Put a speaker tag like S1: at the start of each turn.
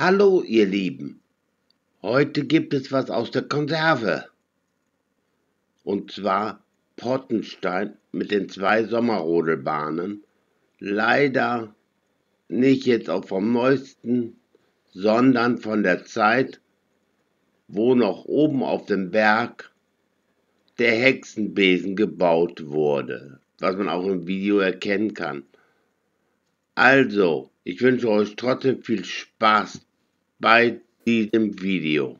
S1: Hallo ihr Lieben, heute gibt es was aus der Konserve. Und zwar Pottenstein mit den zwei Sommerrodelbahnen. Leider nicht jetzt auch vom neuesten, sondern von der Zeit, wo noch oben auf dem Berg der Hexenbesen gebaut wurde, was man auch im Video erkennen kann. Also, ich wünsche euch trotzdem viel Spaß bei diesem Video.